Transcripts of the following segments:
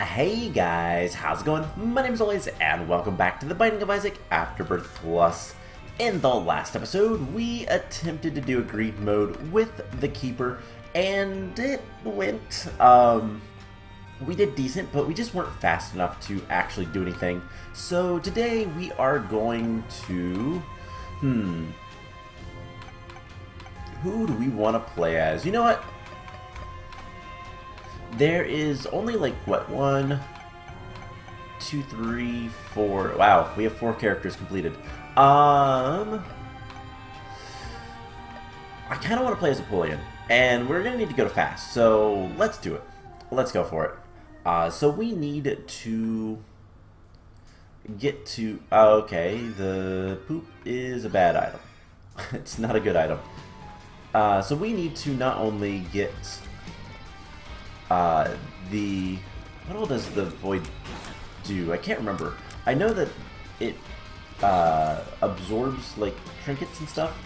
Hey guys, how's it going? My name is always, and welcome back to the Binding of Isaac Afterbirth Plus. In the last episode, we attempted to do a greed mode with the Keeper, and it went, um, we did decent, but we just weren't fast enough to actually do anything. So today we are going to, hmm, who do we want to play as? You know what? There is only like, what, one, two, three, four. Wow, we have four characters completed. Um, I kind of want to play as Apollyon, and we're going to need to go to fast, so let's do it. Let's go for it. Uh, so we need to get to... Okay, the poop is a bad item. it's not a good item. Uh, so we need to not only get uh, the... What all does the void do? I can't remember. I know that it uh, absorbs, like, trinkets and stuff.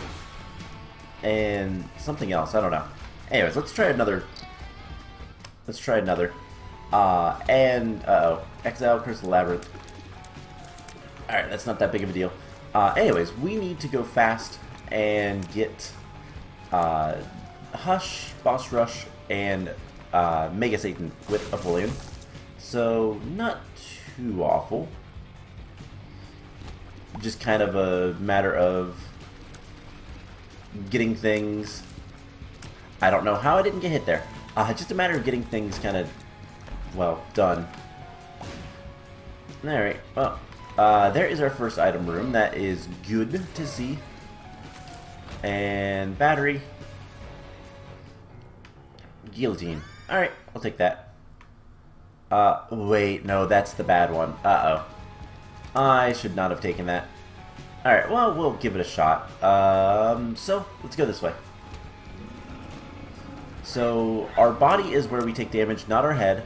And something else. I don't know. Anyways, let's try another... Let's try another. Uh, and, uh-oh. Exile, Curse Labyrinth. Alright, that's not that big of a deal. Uh, anyways, we need to go fast and get uh, Hush, Boss Rush, and uh, Mega Satan with Apollyon. So, not too awful. Just kind of a matter of getting things... I don't know how I didn't get hit there. Uh, just a matter of getting things kind of, well, done. Alright, well, uh, there is our first item room. That is good to see. And battery. Guillotine. Alright, I'll take that. Uh, wait, no, that's the bad one. Uh-oh. I should not have taken that. Alright, well, we'll give it a shot. Um, so, let's go this way. So, our body is where we take damage, not our head.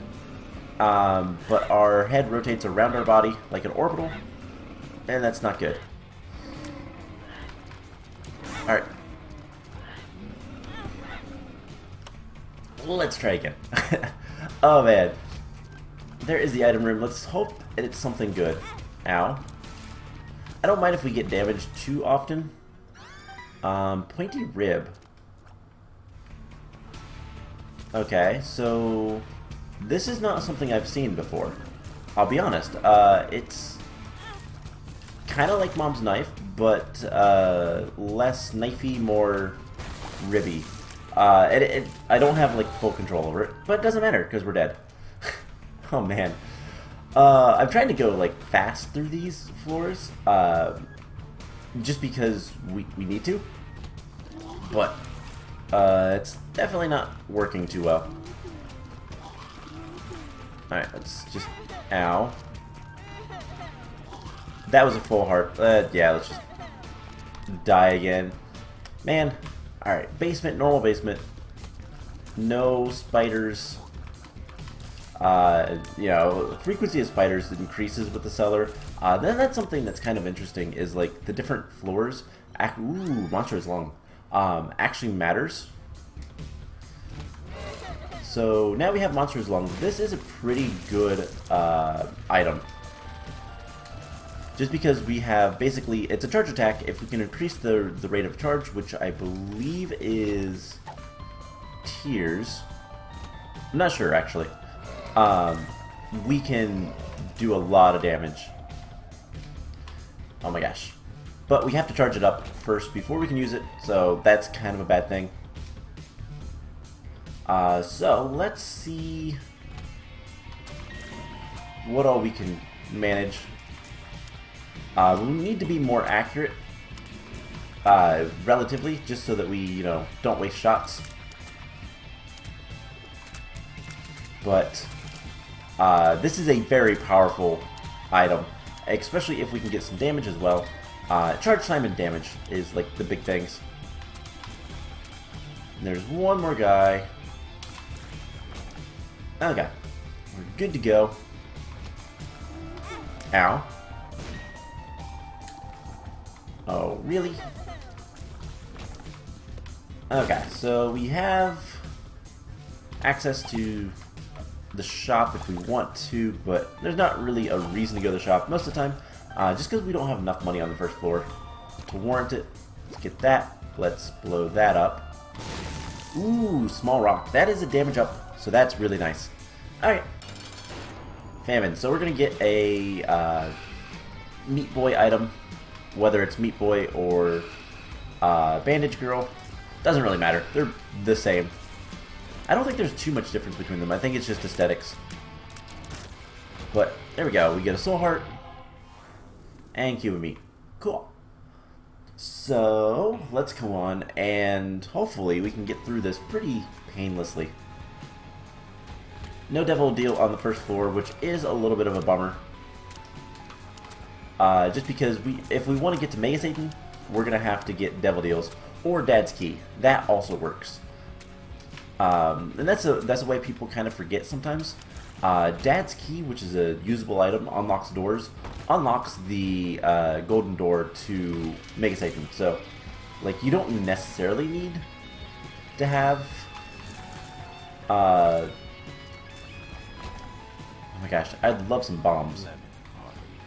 Um, but our head rotates around our body like an orbital, and that's not good. Alright. Let's try again. oh man. There is the item room. Let's hope it's something good. Ow. I don't mind if we get damaged too often. Um, pointy rib. Okay, so this is not something I've seen before. I'll be honest. Uh, it's kind of like Mom's knife, but uh, less knifey, more ribby. Uh, it, it, I don't have like full control over it, but it doesn't matter because we're dead. oh man. Uh, I'm trying to go like fast through these floors, uh, just because we, we need to. But uh, it's definitely not working too well. Alright, let's just... Ow. That was a full heart. Uh, yeah, let's just die again. Man. Alright, basement, normal basement. No spiders. Uh, you know, frequency of spiders increases with the cellar. Uh, then that's something that's kind of interesting is like the different floors. Ac ooh, monster is long. Um, actually matters so now we have Monstro's Lung. This is a pretty good uh, item. Just because we have basically, it's a charge attack. If we can increase the, the rate of charge, which I believe is tears. I'm not sure actually. Um, we can do a lot of damage. Oh my gosh. But we have to charge it up first before we can use it, so that's kind of a bad thing. Uh, so, let's see what all we can manage. Uh, we need to be more accurate, uh, relatively, just so that we, you know, don't waste shots. But, uh, this is a very powerful item, especially if we can get some damage as well. Uh, charge time and damage is, like, the big things. And there's one more guy. Okay. We're good to go. Ow. Oh, really? Okay, so we have access to the shop if we want to, but there's not really a reason to go to the shop most of the time, uh, just because we don't have enough money on the first floor to warrant it. Let's get that. Let's blow that up. Ooh, small rock. That is a damage up, so that's really nice. Alright. Famine. So we're going to get a uh, Meat Boy item, whether it's Meat Boy or uh, Bandage Girl. Doesn't really matter. They're the same. I don't think there's too much difference between them. I think it's just aesthetics. But there we go. We get a Soul Heart and Cube of Meat. Cool. So let's go on and hopefully we can get through this pretty painlessly. No Devil Deal on the first floor, which is a little bit of a bummer. Uh, just because we, if we want to get to Satan, we're going to have to get Devil Deals or Dad's Key. That also works. Um, and that's a that's a way people kind of forget sometimes. Uh, Dad's Key, which is a usable item, unlocks doors, unlocks the uh, golden door to Mega Satan. So, like, you don't necessarily need to have. Uh, oh my gosh, I'd love some bombs.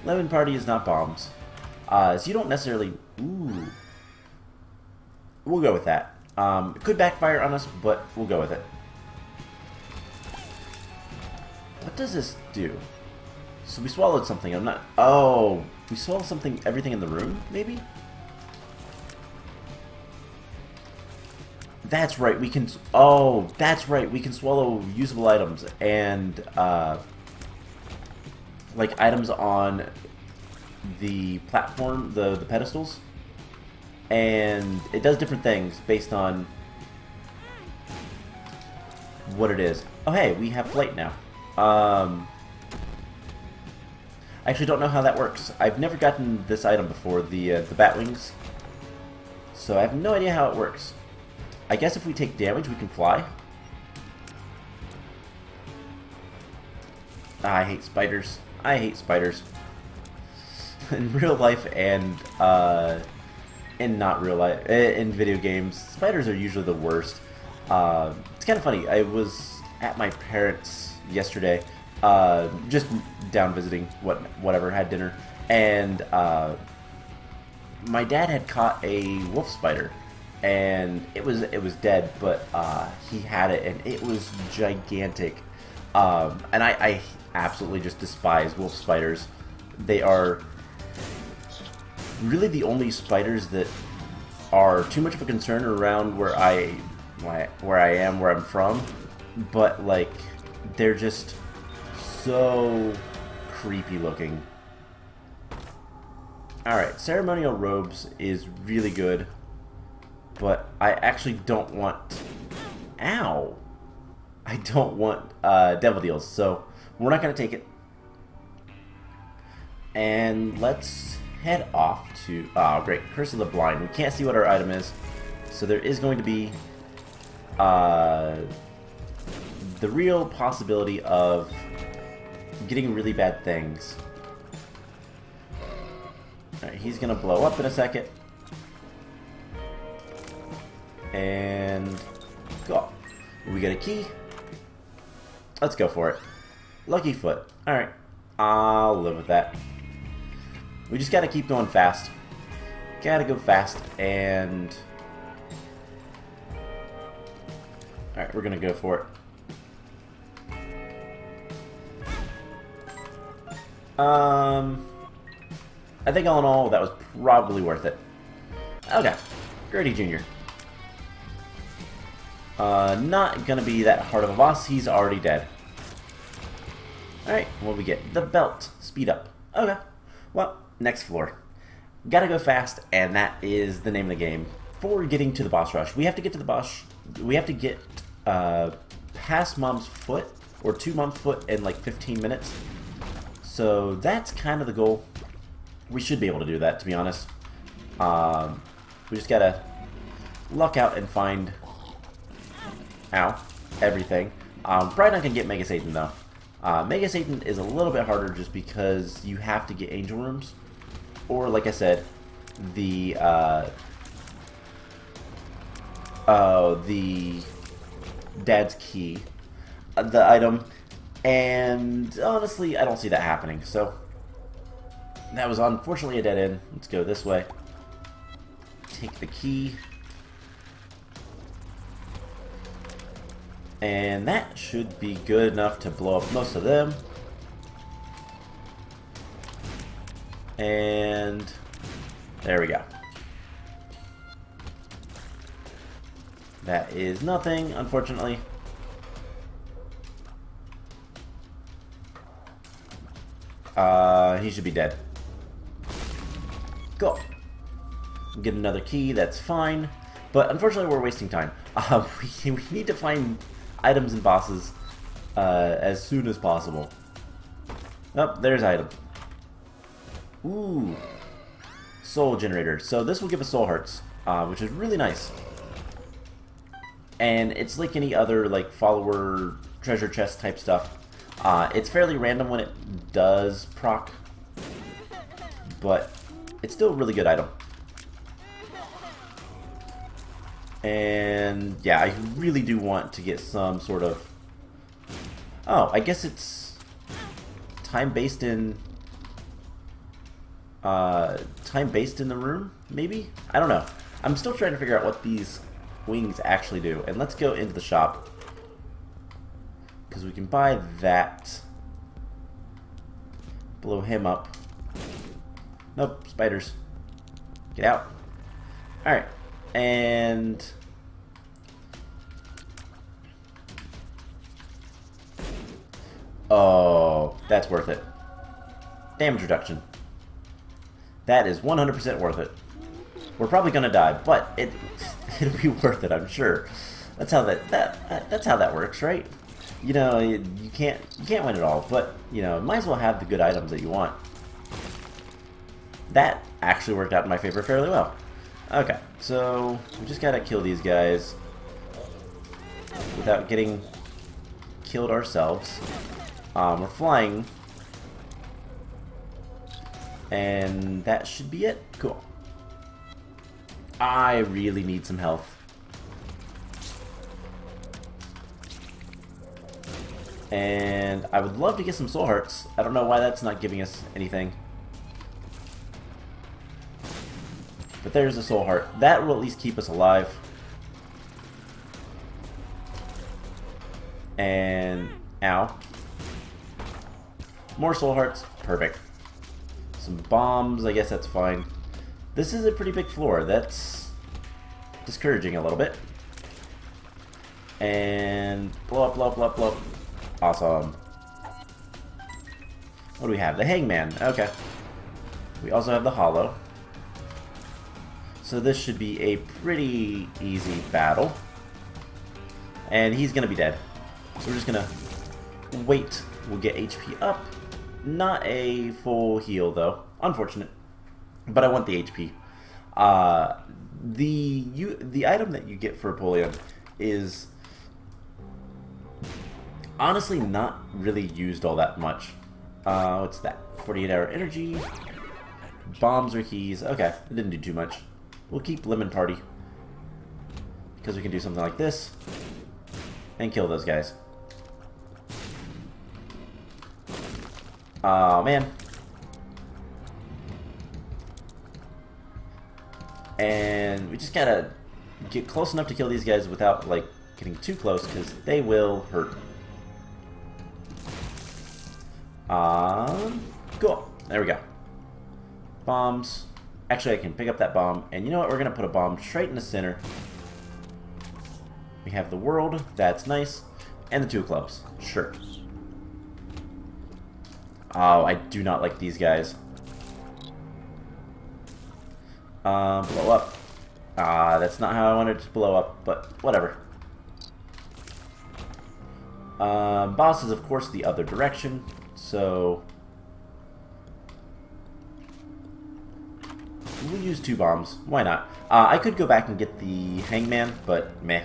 Lemon Party is not bombs. Uh, so you don't necessarily... Ooh. We'll go with that. Um, it could backfire on us, but we'll go with it. What does this do? So we swallowed something. I'm not... Oh, we swallowed something, everything in the room, maybe? That's right, we can... Oh, that's right, we can swallow usable items and, uh... Like, items on the platform, the, the pedestals. And it does different things based on what it is. Oh, hey, we have flight now. Um... I actually don't know how that works. I've never gotten this item before, the uh, the bat wings. So I have no idea how it works. I guess if we take damage, we can fly. Ah, I hate spiders. I hate spiders. in real life and uh, in not real life, eh, in video games, spiders are usually the worst. Uh, it's kind of funny. I was at my parents' yesterday, uh, just down visiting, what whatever, had dinner, and uh, my dad had caught a wolf spider, and it was it was dead, but uh, he had it, and it was gigantic, um, and I, I absolutely just despise wolf spiders. They are really the only spiders that are too much of a concern around where I where I am, where I'm from, but like they're just so creepy looking. Alright, ceremonial robes is really good, but I actually don't want... Ow! I don't want uh, devil deals, so we're not going to take it. And let's head off to... Oh, great. Curse of the Blind. We can't see what our item is, so there is going to be uh, the real possibility of getting really bad things. Alright, he's gonna blow up in a second. And go. We get a key. Let's go for it. Lucky foot. Alright. I'll live with that. We just gotta keep going fast. Gotta go fast and... Alright, we're gonna go for it. Um, I think all in all, that was probably worth it. Okay, Gurdy Jr. Uh, not gonna be that hard of a boss. He's already dead. Alright, what we get? The belt. Speed up. Okay. Well, next floor. Gotta go fast, and that is the name of the game. For getting to the boss rush, we have to get to the boss... We have to get uh, past Mom's Foot, or to Mom's Foot in like 15 minutes. So that's kind of the goal. We should be able to do that, to be honest. Um, we just gotta luck out and find... Ow. Everything. Um, probably not gonna get Mega Satan, though. Uh, Mega Satan is a little bit harder just because you have to get Angel Rooms. Or, like I said, the... Uh, uh, the Dad's Key. Uh, the item And honestly, I don't see that happening. So that was unfortunately a dead end. Let's go this way. Take the key. And that should be good enough to blow up most of them. And there we go. That is nothing, unfortunately. Uh, he should be dead. Go. Get another key, that's fine. But unfortunately, we're wasting time. Uh, we, we need to find items and bosses uh, as soon as possible. Oh, there's item. Ooh. Soul generator. So this will give us soul hearts, uh, which is really nice. And it's like any other like follower treasure chest type stuff. Uh, it's fairly random when it does proc, but it's still a really good item. And yeah, I really do want to get some sort of... Oh, I guess it's time based in... Uh, time based in the room, maybe? I don't know. I'm still trying to figure out what these wings actually do. And let's go into the shop. Because we can buy that. Blow him up. Nope, spiders. Get out. Alright. And... Oh, that's worth it. Damage reduction. That is 100% worth it. We're probably gonna die, but it it'll be worth it, I'm sure. That's how that that that's how that works, right? You know, you, you can't you can't win it all, but you know, might as well have the good items that you want. That actually worked out in my favor fairly well. Okay, so we just gotta kill these guys without getting killed ourselves. Um, we're flying. And that should be it. Cool. I really need some health. And I would love to get some soul hearts. I don't know why that's not giving us anything. But there's a soul heart. That will at least keep us alive. And... Ow. More soul hearts. Perfect. Some bombs. I guess that's fine. This is a pretty big floor. That's discouraging a little bit. And blow up, blow up, blow up, blow up. Awesome. What do we have? The Hangman. Okay. We also have the Hollow. So this should be a pretty easy battle. And he's going to be dead. So we're just going to wait. We'll get HP up. Not a full heal, though. Unfortunate. But I want the HP. Uh, the you the item that you get for Apollyon is honestly not really used all that much. Uh, what's that? 48 hour energy. Bombs or keys. Okay, it didn't do too much. We'll keep Lemon Party. Because we can do something like this. And kill those guys. Oh, man. And we just gotta get close enough to kill these guys without, like, getting too close, because they will hurt. Um, cool. There we go. Bombs. Actually, I can pick up that bomb. And you know what? We're going to put a bomb straight in the center. We have the world. That's nice. And the two clubs. Sure. Oh, I do not like these guys. Um, blow up. Ah, that's not how I wanted to blow up, but whatever. Um, boss is, of course, the other direction. So we'll use two bombs. Why not? Uh, I could go back and get the hangman, but meh.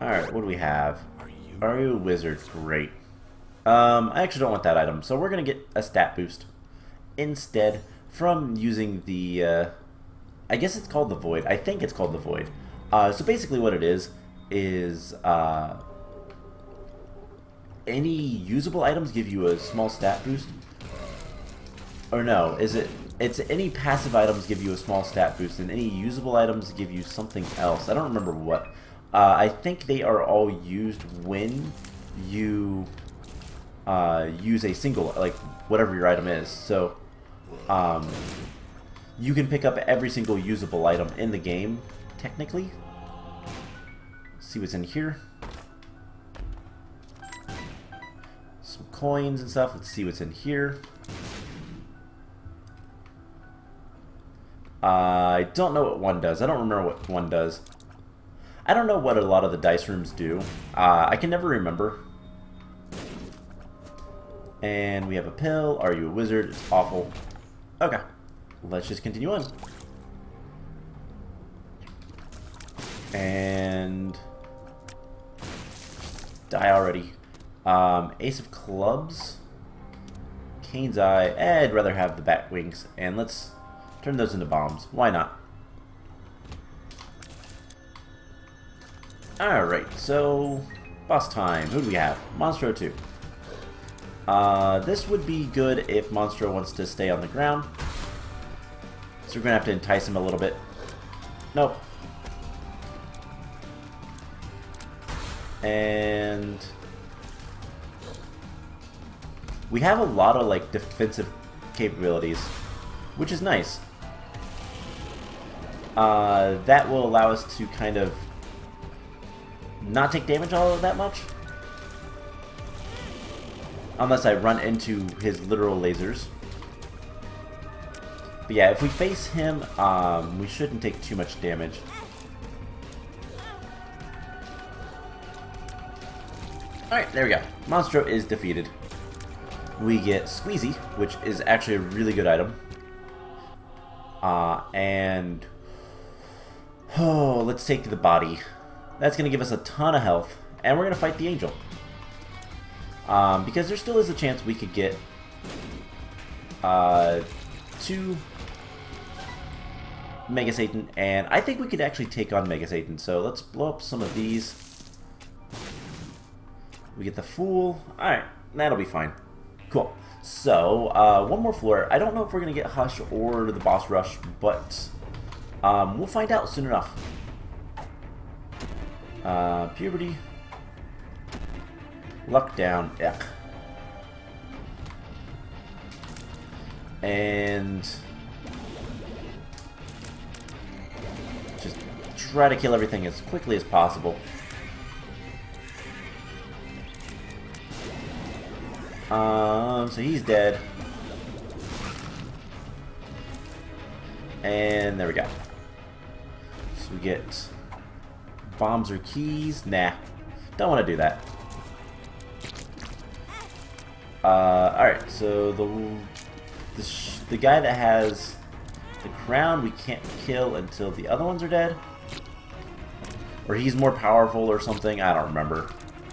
Alright, what do we have? Are you a wizard? Great. Um, I actually don't want that item, so we're going to get a stat boost instead from using the, uh, I guess it's called the Void. I think it's called the Void. Uh, so basically what it is, is uh, any usable items give you a small stat boost? Or no, is it... It's any passive items give you a small stat boost, and any usable items give you something else. I don't remember what. Uh, I think they are all used when you uh, use a single, like, whatever your item is. So, um, you can pick up every single usable item in the game, technically. Let's see what's in here. Some coins and stuff. Let's see what's in here. I don't know what one does. I don't remember what one does. I don't know what a lot of the dice rooms do. Uh, I can never remember. And we have a pill. Are you a wizard? It's awful. Okay. Let's just continue on. And... Die already. Um, Ace of Clubs. Cain's Eye. I'd rather have the bat wings. And let's turn those into bombs. Why not? Alright, so... Boss time. Who do we have? Monstro 2. Uh, this would be good if Monstro wants to stay on the ground. So we're going to have to entice him a little bit. Nope. And... We have a lot of, like, defensive capabilities, which is nice. Uh, that will allow us to kind of not take damage all that much. Unless I run into his literal lasers. But yeah, if we face him, um, we shouldn't take too much damage. Alright, there we go. Monstro is defeated. We get Squeezy, which is actually a really good item. Uh, and... Oh, let's take the body. That's going to give us a ton of health. And we're going to fight the angel. Um, because there still is a chance we could get uh, to Mega Satan, and I think we could actually take on Mega Satan. So let's blow up some of these. We get the Fool. Alright, that'll be fine. Cool. So, uh, one more floor. I don't know if we're going to get Hush or the Boss Rush, but um, we'll find out soon enough. Uh, puberty. Luck down. Yeah. And... Just try to kill everything as quickly as possible. Um, so he's dead. And there we go. We get bombs or keys. Nah, don't want to do that. Uh, Alright, so the, the, the guy that has the crown we can't kill until the other ones are dead. Or he's more powerful or something, I don't remember.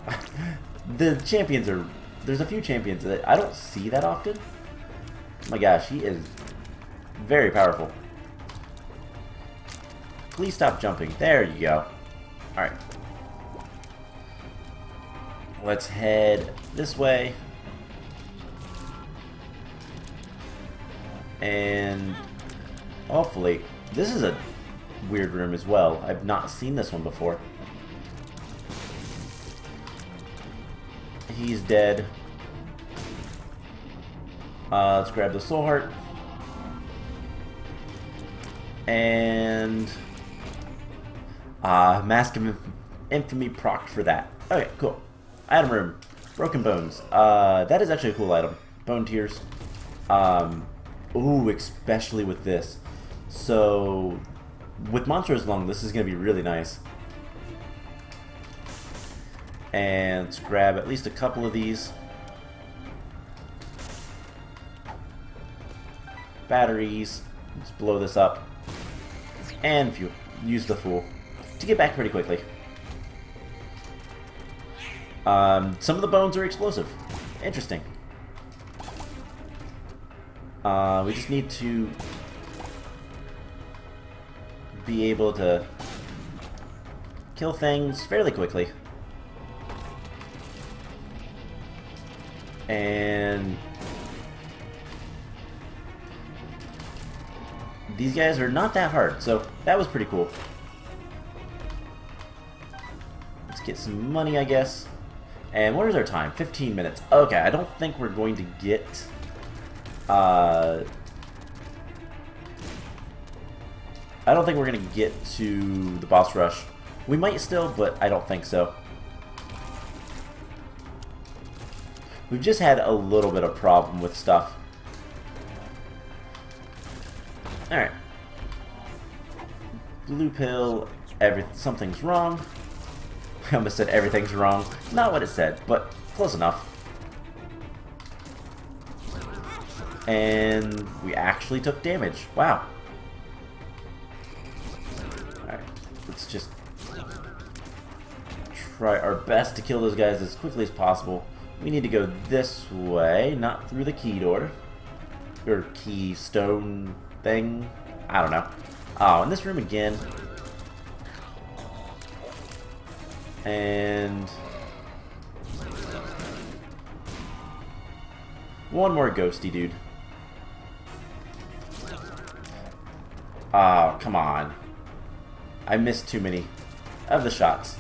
the champions are... There's a few champions that I don't see that often. Oh my gosh, he is very powerful. Please stop jumping. There you go. Alright. Let's head this way. And hopefully, this is a weird room as well. I've not seen this one before. He's dead. Uh, let's grab the soul heart. And... Uh, Mask of Infamy proc for that. Okay, cool. Item room. Broken Bones. Uh, that is actually a cool item. Bone Tears. Um, Ooh, especially with this. So, with Monstro's Lung, this is going to be really nice. And let's grab at least a couple of these. Batteries. Let's blow this up. And fuel. Use the Fool. To get back pretty quickly. Um, some of the bones are explosive. Interesting. Uh, we just need to be able to kill things fairly quickly. And these guys are not that hard, so that was pretty cool. Get some money, I guess. And what is our time? 15 minutes. Okay, I don't think we're going to get... Uh, I don't think we're going to get to the boss rush. We might still, but I don't think so. We've just had a little bit of problem with stuff. Alright. Blue pill, every something's wrong. I almost said everything's wrong. Not what it said, but close enough. And we actually took damage. Wow. Alright, let's just try our best to kill those guys as quickly as possible. We need to go this way, not through the key door. Or keystone thing. I don't know. Oh, in this room again. And... One more ghosty dude. Oh, come on. I missed too many of the shots.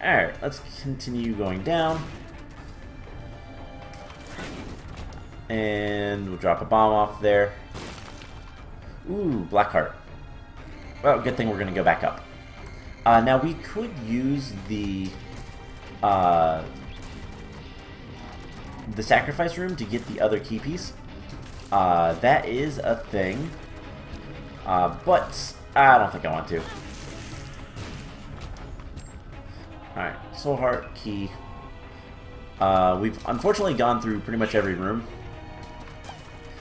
Alright, let's continue going down. And we'll drop a bomb off there. Ooh, black heart. Well, good thing we're going to go back up. Uh, now, we could use the... Uh, the sacrifice room to get the other key piece. Uh, that is a thing. Uh, but I don't think I want to. Alright, soul heart, key. Uh, we've unfortunately gone through pretty much every room.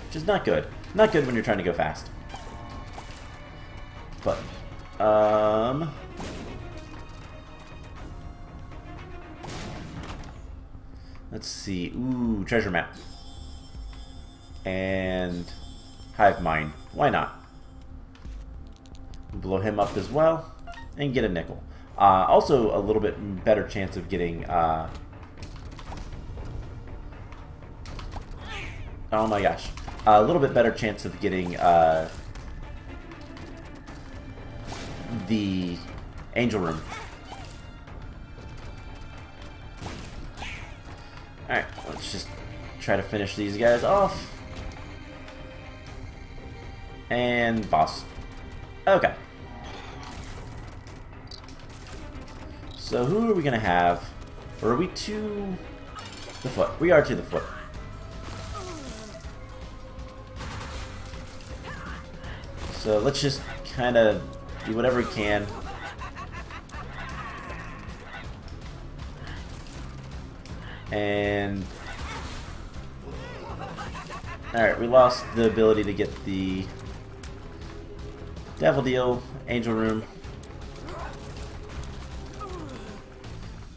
Which is not good. Not good when you're trying to go fast. But, um... Let's see. Ooh, treasure map. And hive mind. Why not? Blow him up as well. And get a nickel. Uh, also, a little bit better chance of getting... Uh... Oh my gosh. A little bit better chance of getting uh, the angel room. Alright, let's just try to finish these guys off. And boss. Okay. So who are we to have? Or are we to the foot? We are to the foot. So let's just kind of do whatever we can. And... Alright, we lost the ability to get the Devil Deal, Angel Room.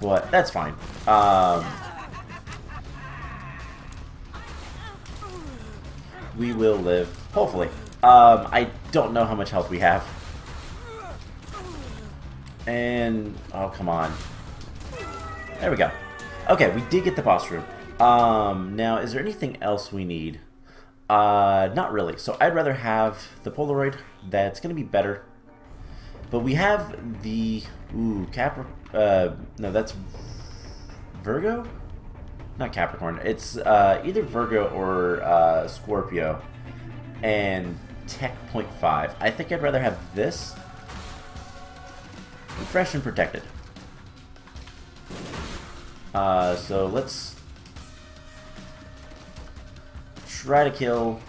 What? That's fine. Um, we will live. Hopefully. Um, I don't know how much health we have. And... Oh, come on. There we go. Okay, we did get the boss room. Um, now, is there anything else we need? Uh, not really. So I'd rather have the Polaroid. That's going to be better. But we have the... Ooh, Capri... Uh, no, that's... Virgo? Not Capricorn. It's uh, either Virgo or uh, Scorpio. And Tech 0.5. I think I'd rather have this. Fresh and protected. Uh, so let's try to kill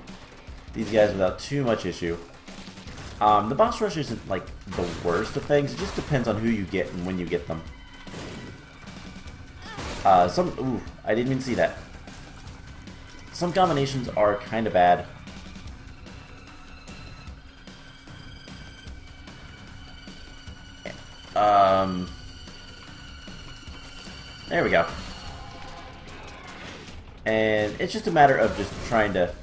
these guys without too much issue. Um, the boss rush isn't like the worst of things. It just depends on who you get and when you get them. Uh, some ooh, I didn't even see that. Some combinations are kind of bad. Um, there we go. And it's just a matter of just trying to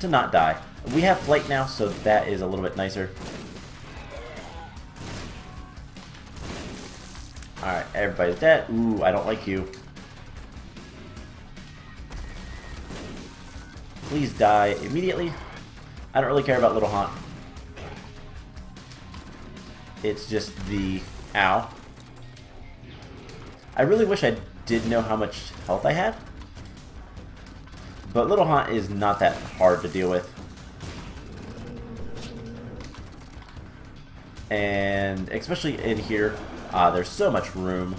to not die. We have flight now, so that is a little bit nicer. Alright, everybody's dead. Ooh, I don't like you. Please die immediately. I don't really care about Little Haunt. It's just the... Ow. I really wish I did know how much health I had. But Little Haunt is not that hard to deal with. And especially in here, uh, there's so much room.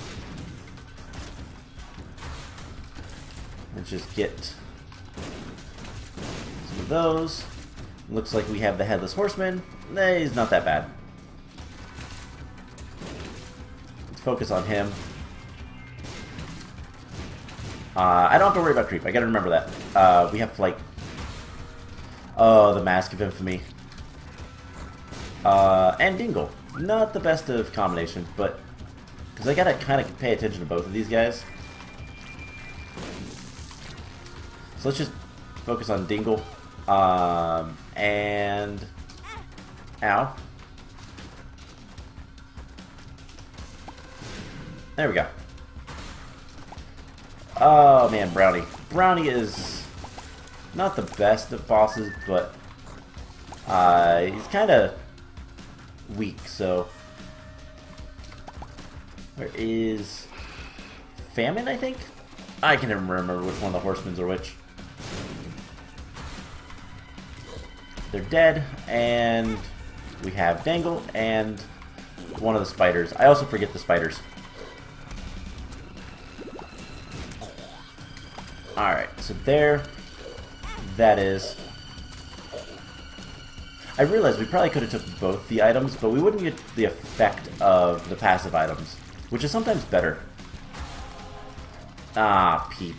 Let's just get some of those. Looks like we have the Headless Horseman. Nah, he's not that bad. Focus on him. Uh, I don't have to worry about creep. I gotta remember that. Uh, we have flight. Oh, the Mask of Infamy. Uh, and Dingle. Not the best of combinations, but... Because I gotta kind of pay attention to both of these guys. So let's just focus on Dingle. Um, and... Ow. There we go. Oh man, Brownie. Brownie is not the best of bosses, but uh, he's kind of weak, so... Where is... Famine, I think? I can never remember which one of the horsemen's are which. They're dead, and we have Dangle and one of the spiders. I also forget the spiders. Alright, so there that is. I realized we probably could have took both the items, but we wouldn't get the effect of the passive items, which is sometimes better. Ah, Peep.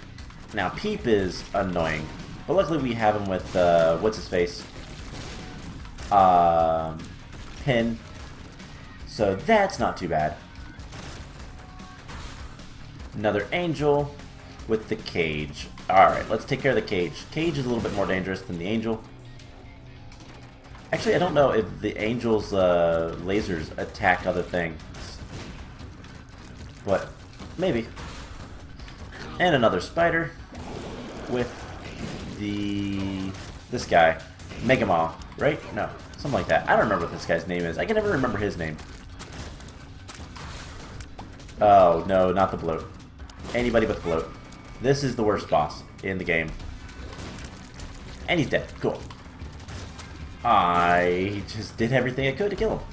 Now, Peep is annoying, but luckily we have him with, uh, what's-his-face? Um, Pin. So that's not too bad. Another Angel with the Cage. Alright, let's take care of the Cage. Cage is a little bit more dangerous than the Angel. Actually, I don't know if the Angel's uh, lasers attack other things. But, maybe. And another spider with the... this guy. Megamaw, right? No, something like that. I don't remember what this guy's name is. I can never remember his name. Oh, no, not the bloat. Anybody but the bloat. This is the worst boss in the game. And he's dead. Cool. I just did everything I could to kill him.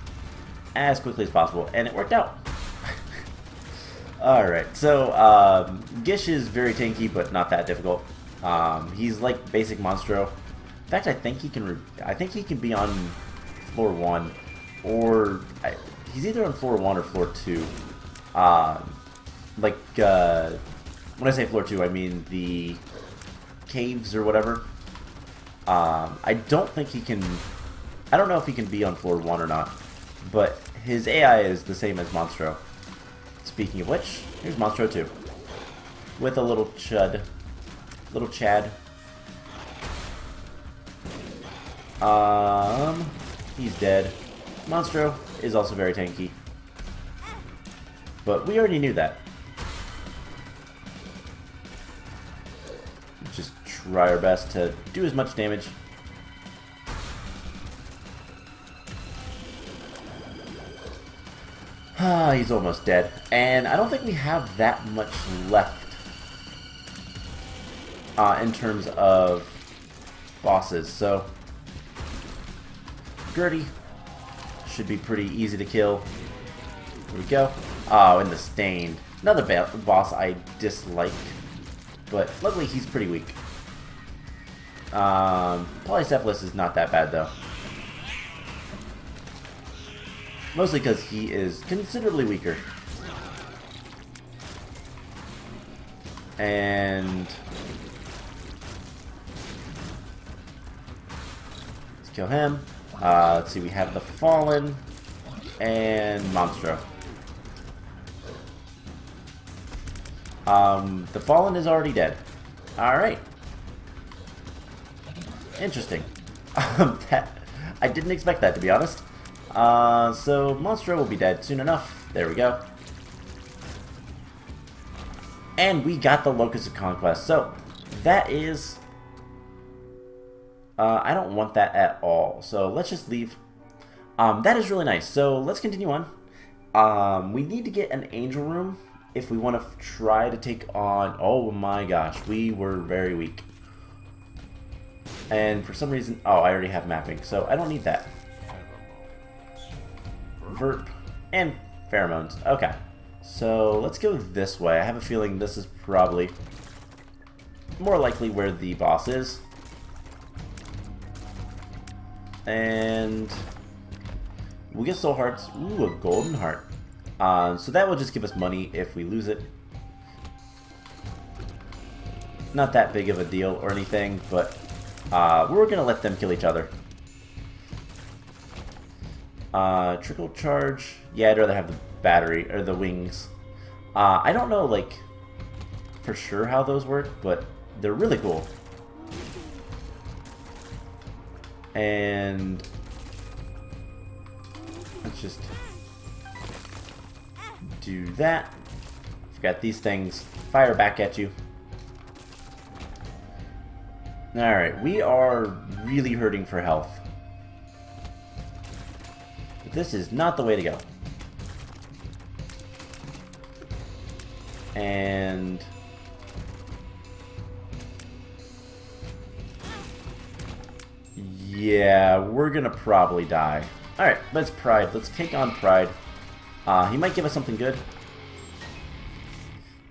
As quickly as possible, and it worked out. Alright, so um, Gish is very tanky, but not that difficult. Um, he's like basic Monstro. In fact, I think he can. I think he can be on floor one, or I, he's either on floor one or floor two. Um, like uh, when I say floor two, I mean the caves or whatever. Um, I don't think he can... I don't know if he can be on floor one or not, but his AI is the same as Monstro. Speaking of which, here's Monstro 2. With a little chud. Little Chad. Um, he's dead. Monstro is also very tanky. But we already knew that. Try our best to do as much damage. Ah, he's almost dead. And I don't think we have that much left uh, in terms of bosses, so... Gurdy should be pretty easy to kill. Here we go. Oh, and the Stained. Another boss I dislike, but luckily he's pretty weak. Um, Polycephalus is not that bad, though. Mostly because he is considerably weaker. And... Let's kill him. Uh, let's see, we have the Fallen and Monstro. Um, the Fallen is already dead. Alright. Interesting. Um, that, I didn't expect that, to be honest. Uh, so, Monstro will be dead soon enough. There we go. And we got the Locust of Conquest. So, that is Uh, I don't want that at all, so let's just leave. Um, that is really nice. So let's continue on. Um, we need to get an angel room if we want to try to take on... Oh my gosh, we were very weak. And for some reason... Oh, I already have mapping, so I don't need that. Vurp and pheromones. Okay. So let's go this way. I have a feeling this is probably more likely where the boss is. And we get soul hearts. Ooh, a golden heart. Uh, so that will just give us money if we lose it. Not that big of a deal or anything, but uh, we're to let them kill each other. Uh, trickle charge. Yeah, I'd rather have the battery, or the wings. Uh, I don't know, like, for sure how those work, but they're really cool. And let's just do that. Forgot these things fire back at you. Alright, we are really hurting for health. But this is not the way to go. And... Yeah, we're gonna probably die. Alright, let's Pride. Let's take on Pride. Uh, he might give us something good.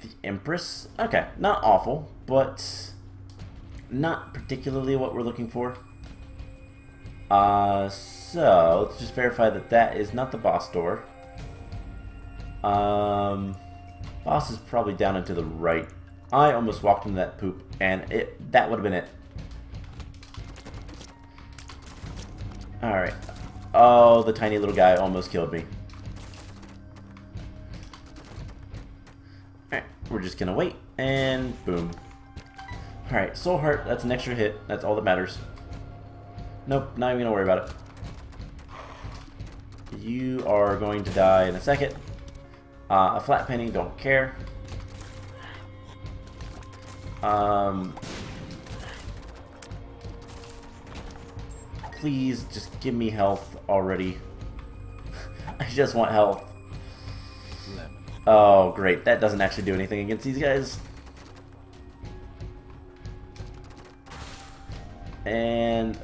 The Empress. Okay, not awful, but not particularly what we're looking for. Uh, so, let's just verify that that is not the boss door. Um, boss is probably down and to the right. I almost walked into that poop, and it that would have been it. Alright. Oh, the tiny little guy almost killed me. Alright, we're just gonna wait, and boom. Alright, Soul Heart, that's an extra hit. That's all that matters. Nope, not even gonna worry about it. You are going to die in a second. Uh, a flat penny, don't care. Um, Please, just give me health already. I just want health. Oh, great. That doesn't actually do anything against these guys. And...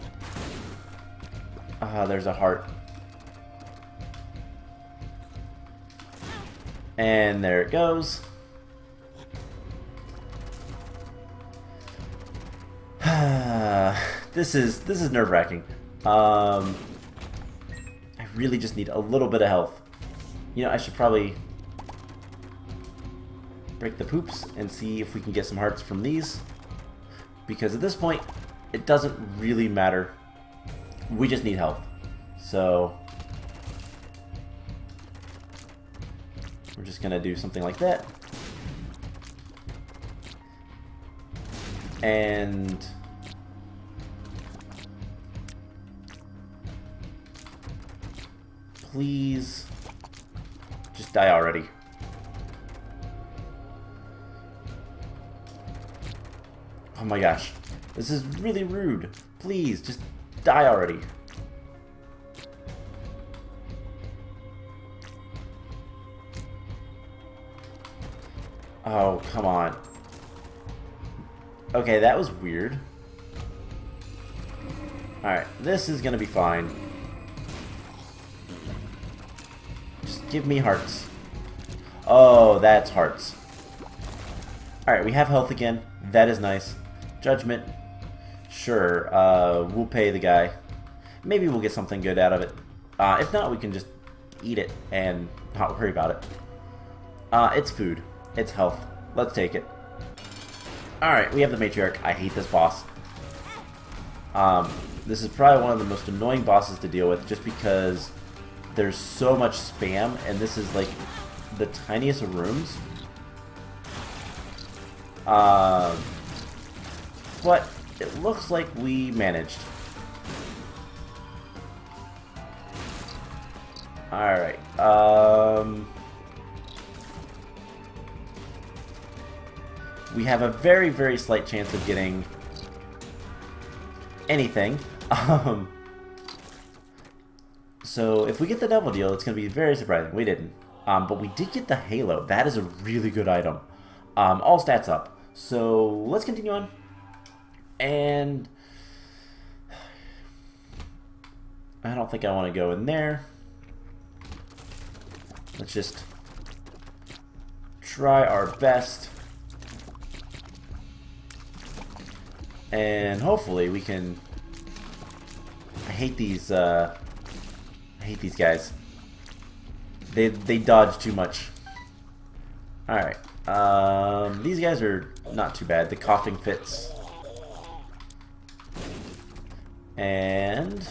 Ah, there's a heart. And there it goes. this is this is nerve-wracking. Um, I really just need a little bit of health. You know, I should probably break the poops and see if we can get some hearts from these. Because at this point, it doesn't really matter. We just need health. So... We're just gonna do something like that. And... Please. Just die already. Oh my gosh. This is really rude. Please, just die already. Oh, come on. Okay, that was weird. Alright, this is gonna be fine. Just give me hearts. Oh, that's hearts. Alright, we have health again. That is nice. Judgment. Sure, uh, we'll pay the guy. Maybe we'll get something good out of it. Uh, if not, we can just eat it and not worry about it. Uh, it's food. It's health. Let's take it. Alright, we have the Matriarch. I hate this boss. Um, this is probably one of the most annoying bosses to deal with just because there's so much spam, and this is like the tiniest of rooms. Uh, but it looks like we managed. Alright, um... We have a very, very slight chance of getting anything. Um, so if we get the Devil Deal, it's going to be very surprising. We didn't. Um, but we did get the Halo. That is a really good item. Um, all stats up. So let's continue on. And I don't think I want to go in there. Let's just try our best. And hopefully we can... I hate these, uh... I hate these guys. They, they dodge too much. Alright. Um, these guys are not too bad. The coughing fits. And...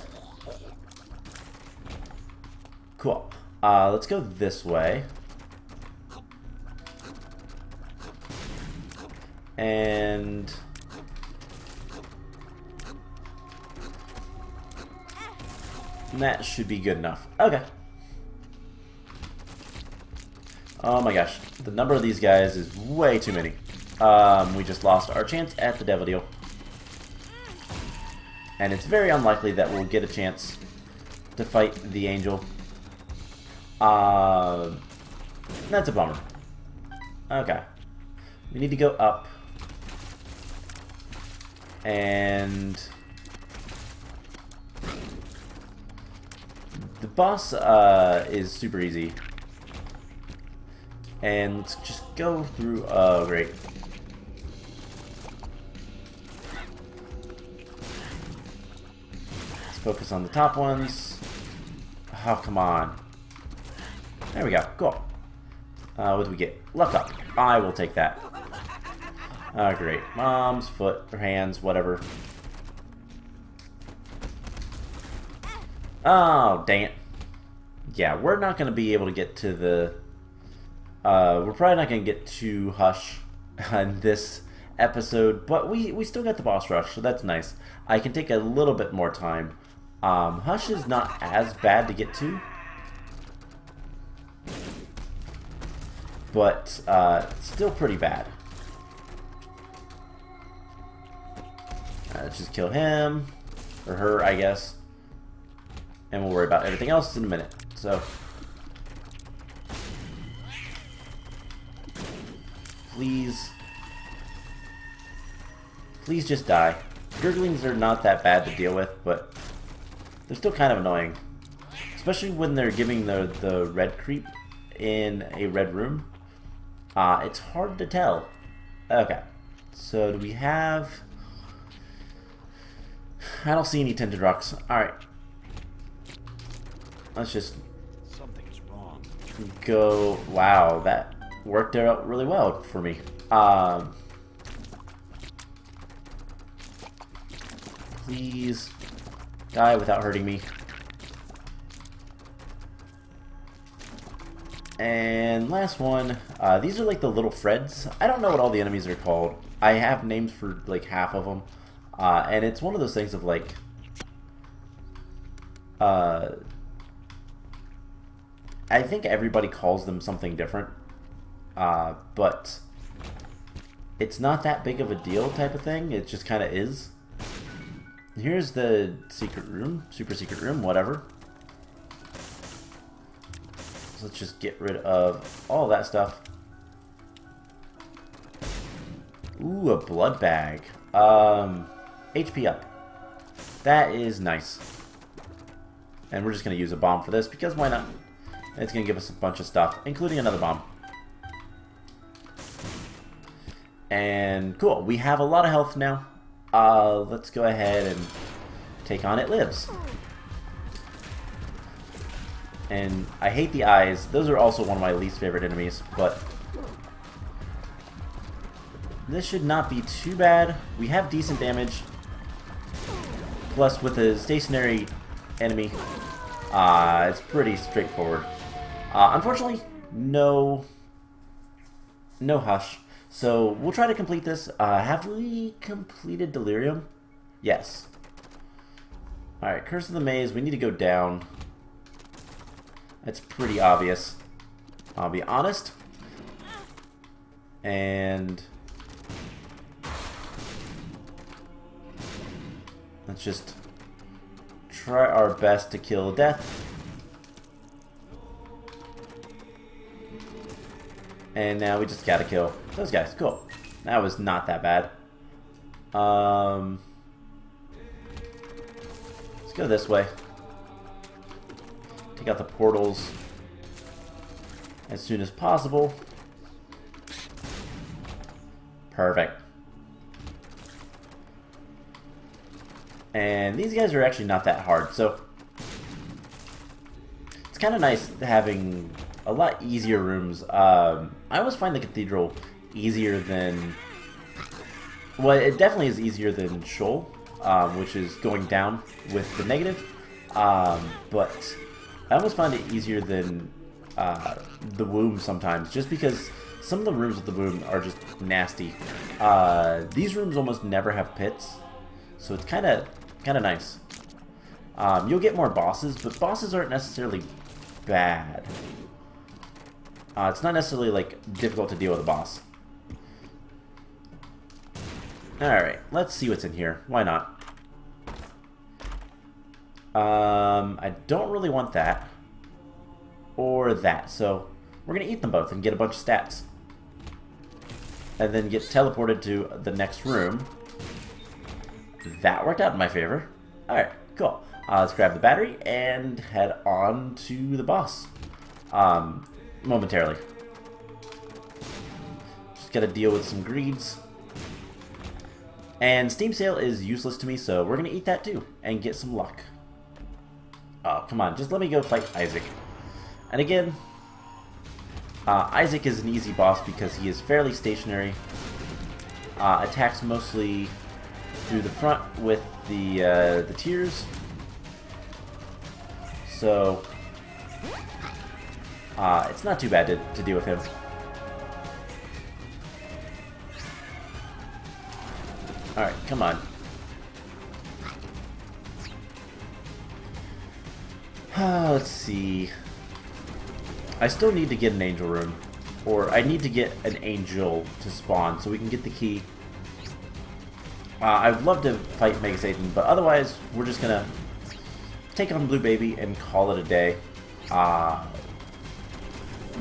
Cool. Uh, let's go this way. And... That should be good enough. Okay. Oh my gosh. The number of these guys is way too many. Um, we just lost our chance at the Devil Deal. And it's very unlikely that we'll get a chance to fight the Angel. Uh, that's a bummer. Okay. We need to go up. And... The boss uh, is super easy. And let's just go through... Oh, great. Focus on the top ones. Oh, come on. There we go. Cool. Uh, what do we get? Luck up. I will take that. Oh, great. Mom's foot, or hands, whatever. Oh, dang it. Yeah, we're not going to be able to get to the... Uh, we're probably not going to get to Hush in this episode, but we, we still got the boss rush, so that's nice. I can take a little bit more time. Um, Hush is not as bad to get to, but uh, still pretty bad. let's just kill him, or her, I guess, and we'll worry about everything else in a minute. So, please, please just die. Gurglings are not that bad to deal with, but they're still kind of annoying, especially when they're giving the the red creep in a red room. Uh, it's hard to tell. Okay. So do we have... I don't see any tinted rocks. Alright. Let's just... Something's wrong. Go... Wow, that worked out really well for me. Um... Please die without hurting me. And last one, uh, these are like the little Freds. I don't know what all the enemies are called. I have names for like half of them. Uh, and it's one of those things of like... Uh, I think everybody calls them something different. Uh, but it's not that big of a deal type of thing. It just kind of is. Here's the secret room, super secret room, whatever let's just get rid of all that stuff. Ooh, a blood bag. Um, HP up. That is nice. And we're just going to use a bomb for this, because why not? It's going to give us a bunch of stuff, including another bomb. And cool, we have a lot of health now. Uh, let's go ahead and take on It Lives. And I hate the eyes. Those are also one of my least favorite enemies, but... This should not be too bad. We have decent damage. Plus, with a stationary enemy, uh, it's pretty straightforward. Uh, unfortunately, no... No Hush. So, we'll try to complete this. Uh, have we completed Delirium? Yes. Alright, Curse of the Maze. We need to go down. It's pretty obvious. I'll be honest. And... Let's just try our best to kill death. And now we just gotta kill those guys. Cool. That was not that bad. Um, let's go this way. Take out the portals as soon as possible. Perfect. And these guys are actually not that hard, so it's kind of nice having a lot easier rooms. Um, I always find the Cathedral easier than... Well, it definitely is easier than Sheol, um, which is going down with the negative. Um, but I almost find it easier than uh, the Womb sometimes, just because some of the rooms with the Womb are just nasty. Uh, these rooms almost never have pits, so it's kind of kind of nice. Um, you'll get more bosses, but bosses aren't necessarily bad. Uh, it's not necessarily like difficult to deal with a boss. Alright, let's see what's in here. Why not? Um, I don't really want that. Or that, so we're going to eat them both and get a bunch of stats. And then get teleported to the next room. That worked out in my favor. Alright, cool. Uh, let's grab the battery and head on to the boss. Um, momentarily. Just gotta deal with some greeds. And Steam Sale is useless to me, so we're gonna eat that too, and get some luck. Oh, come on, just let me go fight Isaac. And again, uh, Isaac is an easy boss because he is fairly stationary. Uh, attacks mostly through the front with the uh, the tears. So uh, it's not too bad to, to deal with him. Alright, come on. let's see. I still need to get an angel room. Or I need to get an angel to spawn so we can get the key. Uh, I'd love to fight Mega Satan, but otherwise we're just gonna take on Blue Baby and call it a day. Uh,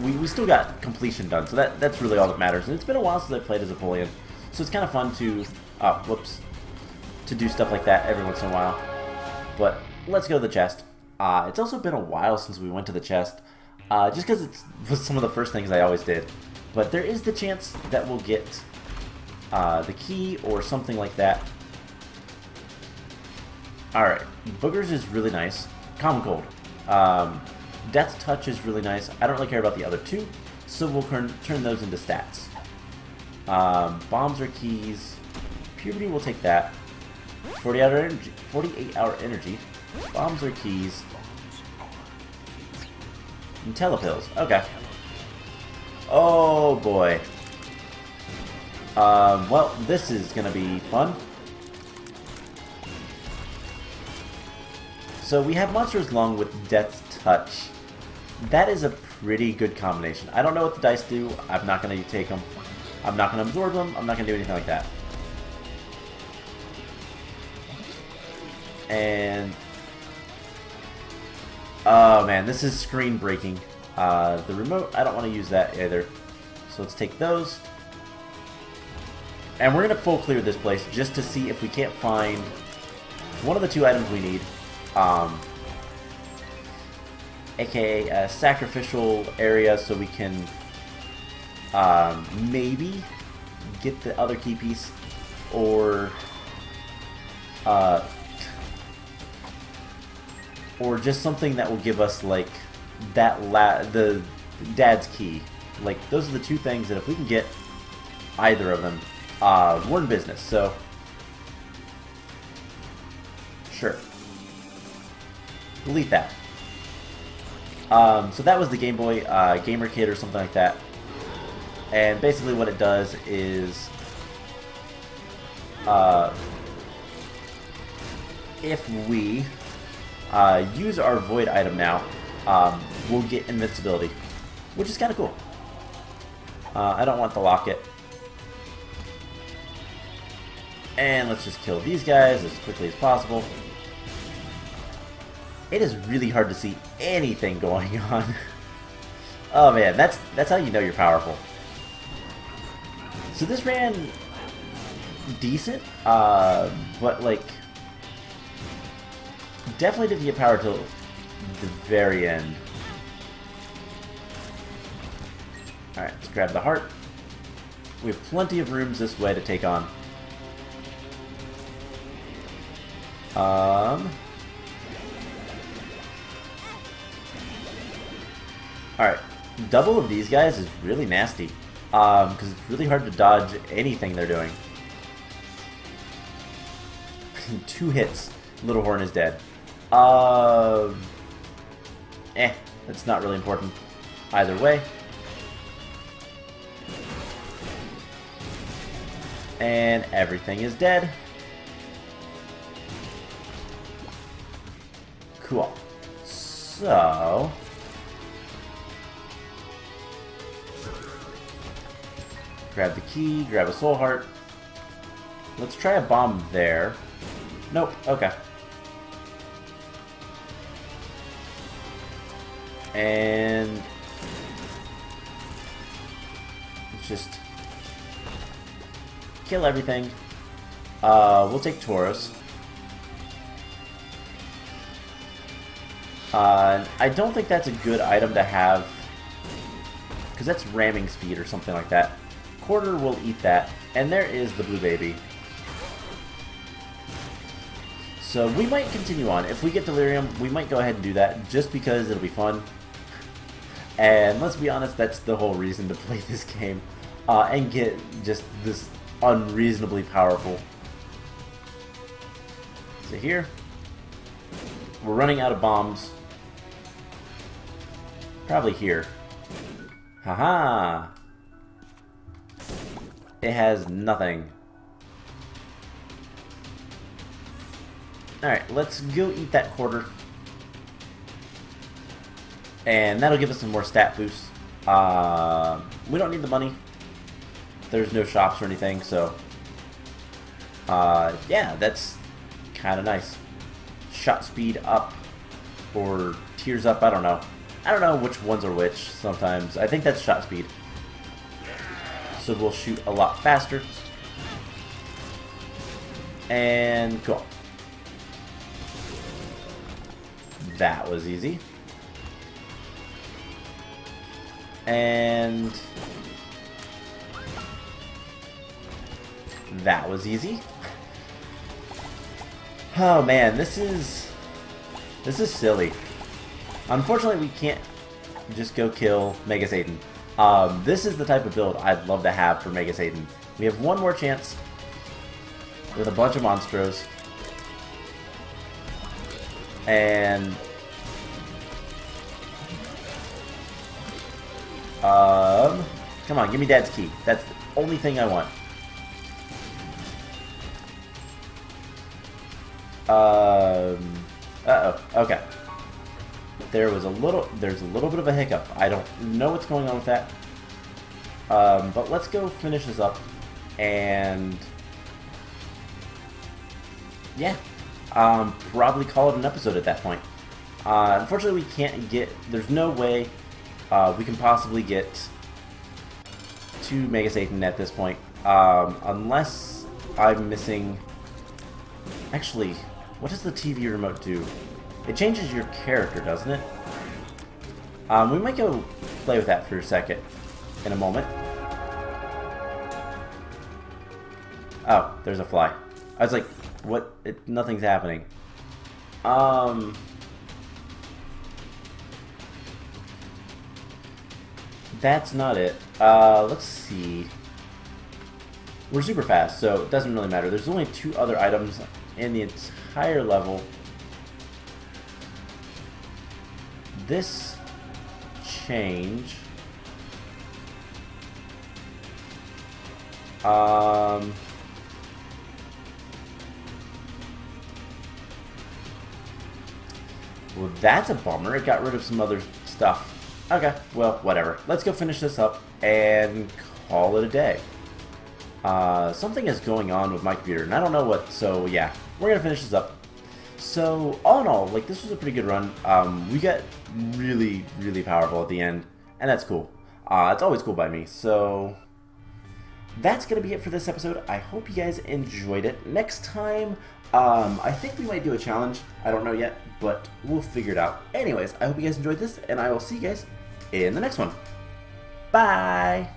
we, we still got completion done, so that that's really all that matters. And it's been a while since I played as Apollyon, so it's kind of fun to, oh, whoops, to do stuff like that every once in a while. But let's go to the chest. Uh, it's also been a while since we went to the chest, uh, just because it was some of the first things I always did. But there is the chance that we'll get uh, the key or something like that. Alright, Boogers is really nice. Common Cold. Um, Death Touch is really nice. I don't really care about the other two, so we'll turn, turn those into stats. Um, bombs are keys. Puberty will take that. 40 hour energy, 48 hour energy. Bombs are keys. And telepills. Okay. Oh boy. Um, well, this is gonna be fun. So we have Monstro's along with Death's Touch. That is a pretty good combination. I don't know what the dice do. I'm not going to take them. I'm not going to absorb them. I'm not going to do anything like that. And... Oh man, this is screen breaking. Uh, the remote, I don't want to use that either. So let's take those. And we're going to full clear this place just to see if we can't find one of the two items we need. Um, aka a sacrificial area so we can um, maybe get the other key piece or uh, or just something that will give us like that la the dad's key. Like those are the two things that if we can get either of them uh, we're in business so. Sure. Delete that um, so that was the Game Boy uh, Gamer Kit or something like that. And basically what it does is... Uh, if we uh, use our Void item now, um, we'll get invincibility, which is kind of cool. Uh, I don't want the locket. And let's just kill these guys as quickly as possible. It is really hard to see anything going on. oh man, that's that's how you know you're powerful. So this ran decent, uh, but like definitely didn't get power till the very end. Alright, let's grab the heart. We have plenty of rooms this way to take on. Um... Alright, double of these guys is really nasty. Um, because it's really hard to dodge anything they're doing. Two hits, Little Horn is dead. Um... Eh, that's not really important either way. And everything is dead. Cool. So... Grab the key, grab a soul heart. Let's try a bomb there. Nope, okay. And... Just kill everything. Uh, we'll take Taurus. Uh, I don't think that's a good item to have, because that's ramming speed or something like that. Quarter will eat that, and there is the blue baby. So we might continue on. If we get Delirium, we might go ahead and do that, just because it'll be fun. And let's be honest, that's the whole reason to play this game. Uh, and get just this unreasonably powerful. So here, we're running out of bombs. Probably here. Haha! -ha. It has nothing. Alright, let's go eat that quarter. And that'll give us some more stat boosts. Uh, we don't need the money there's no shops or anything, so uh, yeah, that's kind of nice. Shot speed up or tears up, I don't know. I don't know which ones are which sometimes. I think that's shot speed. So we'll shoot a lot faster. And go. That was easy. And That was easy. Oh man, this is... This is silly. Unfortunately, we can't just go kill Mega Satan. Um, this is the type of build I'd love to have for Mega Satan. We have one more chance with a bunch of Monstros. And... Um, come on, give me Dad's key. That's the only thing I want. Um, uh oh. Okay. There was a little. There's a little bit of a hiccup. I don't know what's going on with that. Um, but let's go finish this up, and yeah, um, probably call it an episode at that point. Uh, unfortunately, we can't get. There's no way uh, we can possibly get to Mega Satan at this point, um, unless I'm missing. Actually, what does the TV remote do? It changes your character, doesn't it? Um, we might go play with that for a second in a moment. Oh, there's a fly. I was like, what? It, nothing's happening. Um... That's not it. Uh, let's see. We're super fast, so it doesn't really matter. There's only two other items in the entire level. This change um Well, that's a bummer. It got rid of some other stuff. Okay, well, whatever. Let's go finish this up and call it a day. Uh, something is going on with my computer, and I don't know what, so yeah, we're gonna finish this up. So, all in all, like, this was a pretty good run. Um, we got really, really powerful at the end, and that's cool. Uh, it's always cool by me, so... That's going to be it for this episode. I hope you guys enjoyed it. Next time, um, I think we might do a challenge. I don't know yet, but we'll figure it out. Anyways, I hope you guys enjoyed this, and I will see you guys in the next one. Bye!